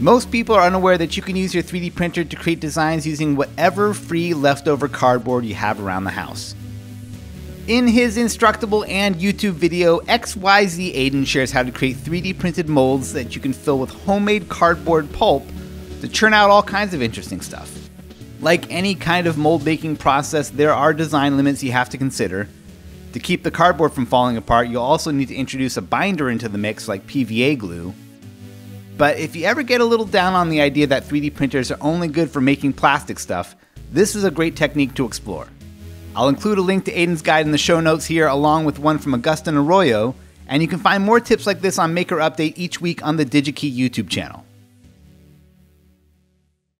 Most people are unaware that you can use your 3D printer to create designs using whatever free leftover cardboard you have around the house. In his Instructable and YouTube video, XYZAidan shares how to create 3D printed molds that you can fill with homemade cardboard pulp to churn out all kinds of interesting stuff. Like any kind of mold making process, there are design limits you have to consider. To keep the cardboard from falling apart, you'll also need to introduce a binder into the mix like PVA glue. But if you ever get a little down on the idea that 3D printers are only good for making plastic stuff, this is a great technique to explore. I'll include a link to Aidan's guide in the show notes here, along with one from Augustin Arroyo, and you can find more tips like this on Maker Update each week on the DigiKey YouTube channel.